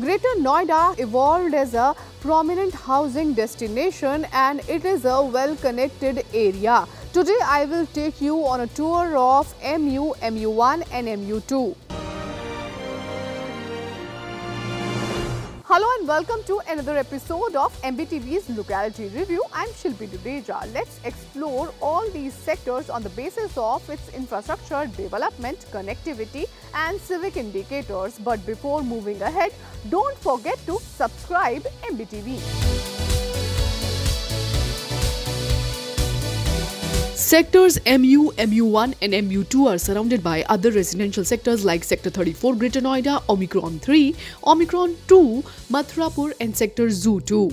Greater Noida evolved as a prominent housing destination and it is a well-connected area. Today I will take you on a tour of MU, MU1 and MU2. Hello and welcome to another episode of MBTV's Locality Review. I'm Shilpi Dudeja. Let's explore all these sectors on the basis of its infrastructure, development, connectivity and civic indicators. But before moving ahead, don't forget to subscribe MBTV. Sectors MU, MU1 and MU2 are surrounded by other residential sectors like Sector 34 Greater Noida, Omicron 3, Omicron 2, Mathurapur and Sector XU 2.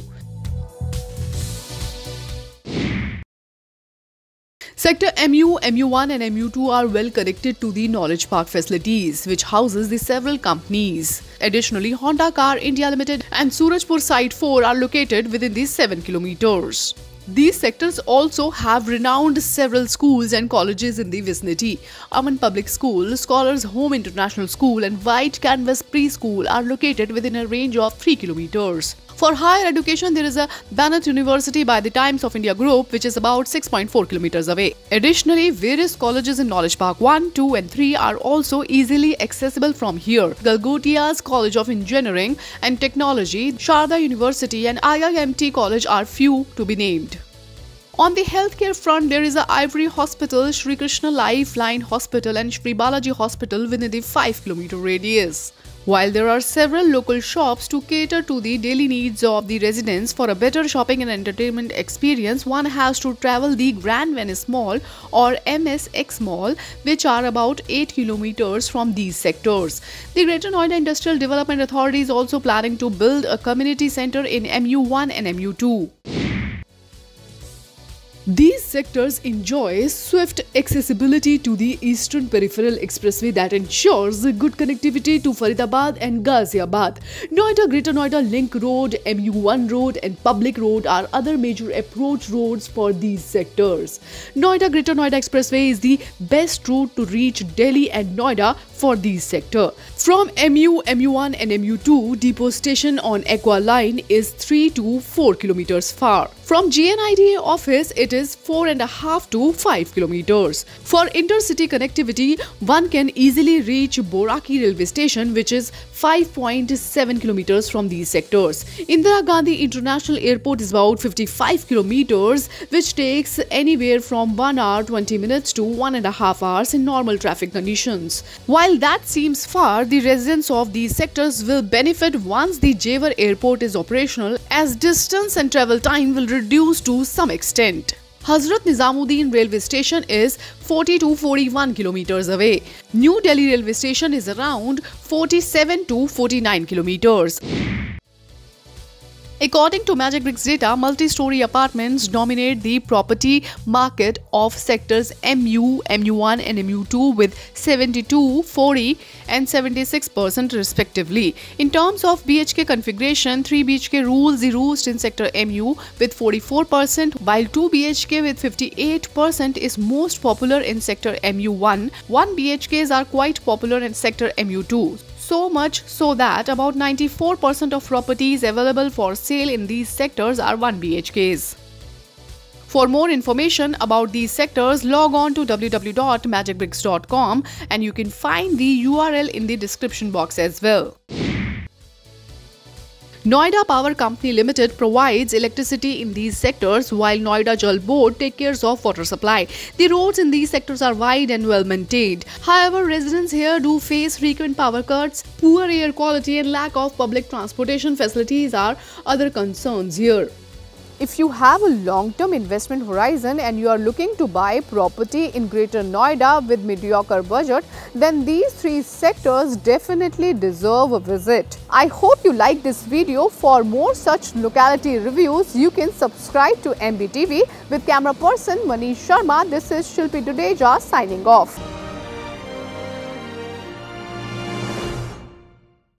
Sector MU, MU1 and MU2 are well connected to the Knowledge Park facilities, which houses the several companies. Additionally, Honda Car India Limited and Surajpur Site 4 are located within these 7 kilometers. These sectors also have renowned several schools and colleges in the vicinity. Aman Public School, Scholars Home International School and White Canvas Preschool are located within a range of 3 kilometers. For higher education, there is a Bennett University by the Times of India Group, which is about 6.4 kilometers away. Additionally, various colleges in Knowledge Park 1, 2 and 3 are also easily accessible from here. Galgotia's College of Engineering and Technology, Sharda University and IIMT College are few to be named. On the healthcare front, there is a Ivory Hospital, Sri Krishna Lifeline Hospital and Sri Balaji Hospital within the 5 km radius. While there are several local shops to cater to the daily needs of the residents for a better shopping and entertainment experience, one has to travel the Grand Venice Mall or MSX Mall, which are about 8 kilometers from these sectors. The Greater Noida Industrial Development Authority is also planning to build a community center in MU1 and MU2. These sectors enjoy swift accessibility to the Eastern Peripheral Expressway that ensures good connectivity to Faridabad and Ghaziabad. Noida Greater Noida Link Road, MU1 Road and Public Road are other major approach roads for these sectors. Noida Greater Noida Expressway is the best route to reach Delhi and Noida for these sector. From MU, MU1 and MU2, depot station on Aqua Line is 3 to 4 kilometers far. From GNIDA office, it is 4.5 to 5 kilometers. For intercity connectivity, one can easily reach Boraki railway station which is 5.7 kilometers from these sectors. Indira Gandhi International Airport is about 55 kilometers which takes anywhere from 1 hour 20 minutes to 1.5 hours in normal traffic conditions. While that seems far, the residents of these sectors will benefit once the Jewar airport is operational as distance and travel time will reduce to some extent. Hazrat Nizamuddin railway station is 40 to 41 kilometers away. New Delhi railway station is around 47 to 49 kilometers. According to Magicbricks data, multi-story apartments dominate the property market of sectors MU, MU1 and MU2 with 72, 40 and 76% respectively. In terms of BHK configuration, 3 BHK rules the roost in sector MU with 44% while 2 BHK with 58% is most popular in sector MU1. 1 BHKs are quite popular in sector MU2 so much so that about 94% of properties available for sale in these sectors are 1 BHKs. For more information about these sectors, log on to www.magicbricks.com and you can find the URL in the description box as well. Noida Power Company Limited provides electricity in these sectors while Noida Jal Board takes care of water supply. The roads in these sectors are wide and well maintained. However, residents here do face frequent power cuts, poor air quality and lack of public transportation facilities are other concerns here. If you have a long-term investment horizon and you are looking to buy property in Greater Noida with mediocre budget, then these three sectors definitely deserve a visit. I hope you like this video. For more such locality reviews, you can subscribe to MBTV with camera person Manish Sharma. This is Shilpi Dudeja signing off.